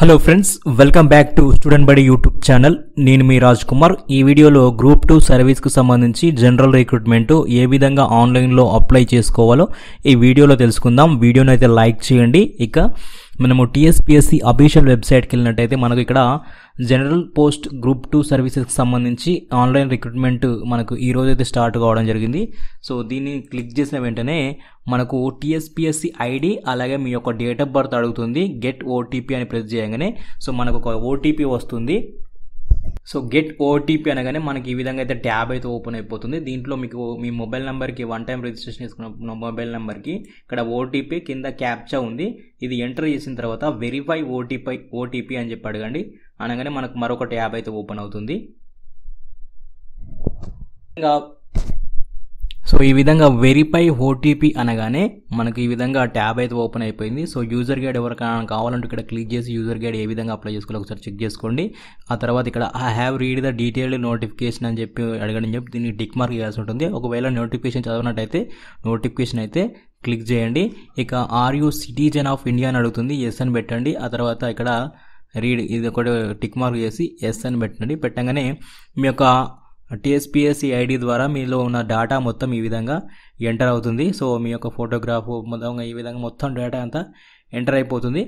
Hello friends welcome back to student Badi YouTube channel నేను మీ రాజ్ కుమార్. ఈ వీడియోలో గ్రూప్ టూ సర్వీస్కు సంబంధించి జనరల్ రిక్రూట్మెంట్ ఏ విధంగా ఆన్లైన్లో అప్లై చేసుకోవాలో ఈ వీడియోలో తెలుసుకుందాం. వీడియోని అయితే లైక్ చేయండి. ఇక మనము టీఎస్పిఎస్సి అఫీషియల్ వెబ్సైట్కి వెళ్ళినట్టయితే మనకు ఇక్కడ జనరల్ పోస్ట్ గ్రూప్ టూ సర్వీసెస్కి సంబంధించి ఆన్లైన్ రిక్రూట్మెంట్ మనకు ఈ రోజైతే స్టార్ట్ కావడం జరిగింది. సో దీన్ని క్లిక్ చేసిన వెంటనే మనకు టీఎస్పిఎస్సి ఐడి అలాగే మీ యొక్క డేట్ ఆఫ్ బర్త్ అడుగుతుంది. గెట్ ఓటీపీ అని ప్రెస్ చేయగానే సో మనకు ఒక ఓటీపీ వస్తుంది. సో గెట్ ఓటీపీ అనగానే మనకి ఈ విధంగా అయితే ట్యాబ్ అయితే ఓపెన్ అయిపోతుంది. దీంట్లో మీకు మీ మొబైల్ నెంబర్కి వన్ టైం రిజిస్ట్రేషన్ చేసుకున్న మొబైల్ నెంబర్కి ఇక్కడ ఓటీపీ కింద క్యాప్చా ఉంది. ఇది ఎంటర్ చేసిన తర్వాత వెరిఫై ఓటీపీ ఓటీపీ అని చెప్పి అడగండి. అనగానే మనకు మరొక ట్యాబ్ అయితే ఓపెన్ అవుతుంది. ఇంకా సో ఈ విధంగా వెరిఫై ఓటీపీ అనగానే మనకి ఈ విధంగా ట్యాబ్ అయితే ఓపెన్ అయిపోయింది. సో యూజర్ గైడ్ ఎవరికైనా కావాలంటే ఇక్కడ క్లిక్ చేసి యూజర్ గైడ్ ఏ విధంగా అప్లై చేసుకోవాలి ఒకసారి చెక్ చేసుకోండి. ఆ తర్వాత ఇక్కడ I have read the detailed notification అని చెప్పి అడగడం చెప్పి దీన్ని టిక్ మార్క్ చేయాల్సి ఉంటుంది. ఒకవేళ నోటిఫికేషన్ చదవనట్టయితే నోటిఫికేషన్ అయితే క్లిక్ చేయండి. ఇక are you citizen of India అని అడుగుతుంది. ఎస్ అని పెట్టండి. ఆ తర్వాత ఇక్కడ రీడ్ ఇది ఒకటి టిక్ మార్క్ చేసి ఎస్ అని పెట్టండి. పెట్టగానే మీ యొక్క టీఎస్పిఎస్సి ఐడి ద్వారా మీలో ఉన్న డేటా మొత్తం ఈ విధంగా ఎంటర్ అవుతుంది. సో మీ యొక్క ఫోటోగ్రాఫ్ మొత్తం ఈ విధంగా మొత్తం డేటా అంతా ఎంటర్ అయిపోతుంది.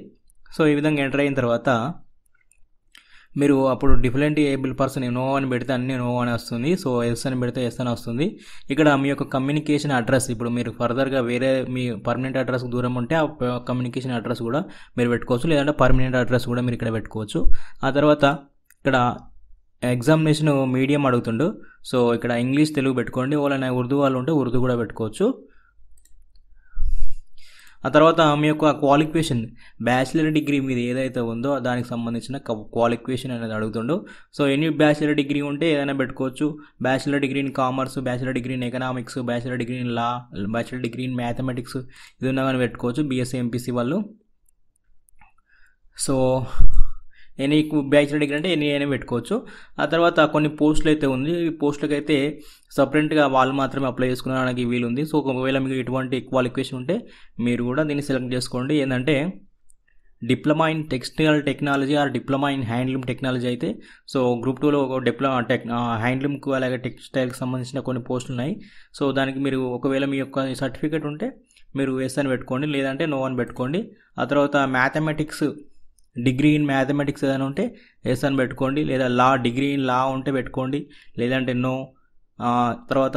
సో ఈ విధంగా ఎంటర్ అయిన తర్వాత మీరు అప్పుడు డిఫరెంట్ ఏబుల్ పర్సన్ నో అని పెడితే అన్ని నో అని వస్తుంది. సో ఎస్ అని పెడితే ఎస్ అని వస్తుంది. ఇక్కడ మీ యొక్క కమ్యూనికేషన్ అడ్రస్ ఇప్పుడు మీరు ఫర్దర్గా వేరే మీ పర్మనెంట్ అడ్రస్ దూరం ఉంటే ఆ కమ్యూనికేషన్ అడ్రస్ కూడా మీరు పెట్టుకోవచ్చు. లేదంటే పర్మనెంట్ అడ్రస్ కూడా మీరు ఇక్కడ పెట్టుకోవచ్చు. ఆ తర్వాత ఇక్కడ ఎగ్జామినేషన్ మీడియం అడుగుతుండు. సో ఇక్కడ ఇంగ్లీష్ తెలుగు పెట్టుకోండి. వాళ్ళని ఉర్దూ వాళ్ళు ఉంటే ఉర్దూ కూడా పెట్టుకోవచ్చు. ఆ తర్వాత మీ యొక్క క్వాలిఫికేషన్ బ్యాచిలర్ డిగ్రీ మీద ఏదైతే ఉందో దానికి సంబంధించిన క్వాలిఫికేషన్ అనేది అడుగుతుండు. సో ఎనీ బ్యాచిలర్ డిగ్రీ ఉంటే ఏదైనా పెట్టుకోవచ్చు. Bachelor degree in commerce bachelor degree in economics bachelor degree in law bachelor degree in mathematics ఇది ఉన్నా కానీ పెట్టుకోవచ్చు. బీఎస్సీ ఎంపీసీ వాళ్ళు. సో ఎనీ బ్యాచిలర్ డిగ్రీ అంటే ఎనీ అయినా పెట్టుకోవచ్చు. ఆ తర్వాత కొన్ని పోస్టులు అయితే ఉంది. ఈ పోస్టులకు అయితే సపరేట్గా వాళ్ళు మాత్రమే అప్లై చేసుకోవడానికి వీలు ఉంది సో ఒకవేళ మీకు ఎటువంటి క్వాలిఫికేషన్ ఉంటే మీరు కూడా దీన్ని సెలెక్ట్ చేసుకోండి. ఏంటంటే diploma in textile technology or diploma in handloom technology అయితే సో గ్రూప్ టూలో ఒక డిప్లొమా టెక్ హ్యాండ్లూమ్కు అలాగే టెక్స్టైల్కి సంబంధించిన కొన్ని పోస్టులు ఉన్నాయి. సో దానికి మీరు ఒకవేళ మీ యొక్క సర్టిఫికేట్ ఉంటే మీరు ఎస్ అని పెట్టుకోండి. లేదంటే నో అని పెట్టుకోండి. ఆ తర్వాత మ్యాథమెటిక్స్ డిగ్రీ ఇన్ మ్యాథమెటిక్స్ ఏదైనా ఉంటే ఎస్ అని పెట్టుకోండి లేదా లా డిగ్రీ ఇన్ లా ఉంటే పెట్టుకోండి. లేదంటే నో. తర్వాత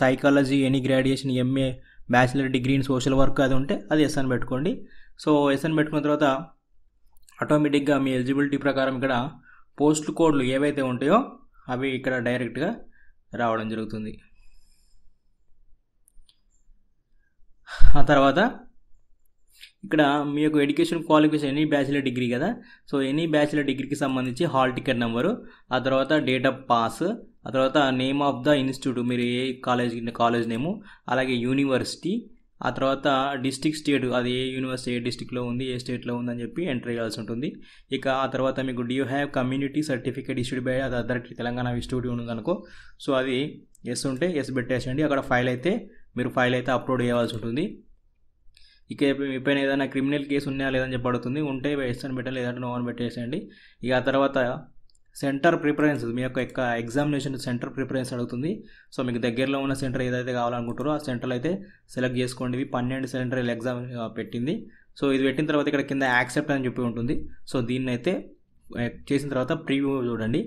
psychology any graduation MA bachelor degree in social work అది ఉంటే అది ఎస్ అని పెట్టుకోండి. సో ఎస్ అని పెట్టుకున్న తర్వాత ఆటోమేటిక్గా మీ ఎలిజిబిలిటీ ప్రకారం ఇక్కడ పోస్ట్ కోడ్లు ఏవైతే ఉంటాయో అవి ఇక్కడ డైరెక్ట్గా రావడం జరుగుతుంది. ఆ తర్వాత ఇక్కడ మీ యొక్క education qualification any bachelor degree కదా? సో ఎనీ బ్యాచిలర్ డిగ్రీకి సంబంధించి హాల్ టికెట్ నెంబరు ఆ తర్వాత డేట్ ఆఫ్ పాస్ ఆ తర్వాత నేమ్ ఆఫ్ ద ఇన్స్టిట్యూట్ మీరు ఏ కాలేజ్ కాలేజ్ నేము అలాగే యూనివర్సిటీ ఆ తర్వాత డిస్టిక్ స్టేట్ అది ఏ యూనివర్సిటీ ఏ డిస్టిక్లో ఉంది ఏ స్టేట్లో ఉందని చెప్పి ఎంటర్ చేయాల్సి ఉంటుంది. ఇక ఆ తర్వాత మీకు do have community certificate issued by అది అదర్ తెలంగాణ ఇన్స్టిట్యూట్ అనుకో సో అది ఎస్ ఉంటే ఎస్ పెట్టేసండి అక్కడ ఫైల్ అయితే మీరు ఫైల్ అయితే అప్లోడ్ చేయాల్సి ఉంటుంది. ఇక మీ పైన ఏదైనా క్రిమినల్ కేసు ఉన్నాయా లేదని చెప్పి అడుగుతుంది. ఉంటే ఎస్ పెట్టాలి లేదంటే నో అని పెట్టేసేయండి. ఇక ఆ తర్వాత సెంటర్ ప్రిఫరెన్స్ మీ యొక్క యొక్క ఎగ్జామినేషన్ సెంటర్ ప్రిఫరెన్స్ అడుగుతుంది. సో మీకు దగ్గరలో ఉన్న సెంటర్ ఏదైతే కావాలనుకుంటారో ఆ సెంటర్ అయితే సెలెక్ట్ చేసుకోండి. ఇవి పన్నెండు సెంటర్ ఎగ్జామ్ పెట్టింది. సో ఇది పెట్టిన తర్వాత ఇక్కడ కింద యాక్సెప్ట్ అని చెప్పి ఉంటుంది. సో దీన్ని అయితే చేసిన తర్వాత ప్రీవ్యూ చూడండి.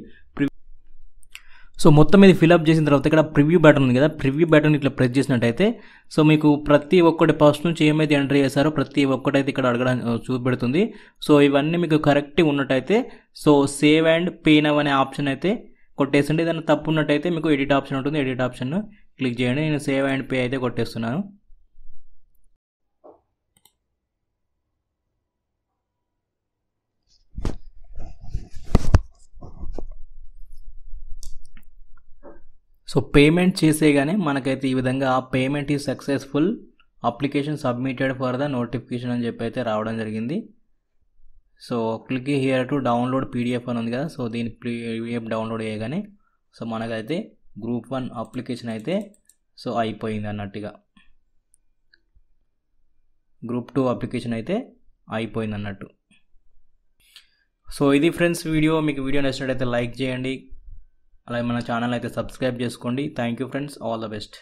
సో మొత్తం ఇది ఫిల్అప్ చేసిన తర్వాత ఇక్కడ ప్రివ్యూ బటన్ ఉంది కదా ప్రివ్యూ బటన్ ఇట్లా ప్రెస్ చేసినట్టయితే సో మీకు ప్రతి ఒక్కటి ఫస్ట్ నుంచి ఏమైతే ఎంటర్ చేశారో ప్రతి ఒక్కటైతే ఇక్కడ అడగడం చూపెడుతుంది. సో ఇవన్నీ మీకు కరెక్ట్గా ఉన్నట్టయితే so save and pay now అనే ఆప్షన్ అయితే కొట్టేసండి. ఏదైనా తప్పు ఉన్నట్టయితే మీకు ఎడిట్ ఆప్షన్ ఉంటుంది. ఎడిట్ ఆప్షన్ క్లిక్ చేయండి. నేను సేవ్ అండ్ పే అయితే కొట్టేస్తున్నాను. సో పేమెంట్ చేసేగానే మనకైతే ఈ విధంగా పేమెంట్ ఈ successful application submitted for the notification అని చెప్పి అయితే రావడం జరిగింది. So click here to download PDF అని ఉంది కదా. సో దీని పీడిఎఫ్ డౌన్లోడ్ చేయగానే సో మనకైతే గ్రూప్ వన్ అప్లికేషన్ అయితే సో అయిపోయింది అన్నట్టుగా. గ్రూప్ టూ అప్లికేషన్ అయితే అయిపోయింది అన్నట్టు. సో ఇది ఫ్రెండ్స్ వీడియో మీకు వీడియో నచ్చినట్టయితే లైక్ చేయండి. అలాగే మన ఛానల్ అయితే సబ్స్క్రైబ్ చేసుకోండి. Thank you friends all the best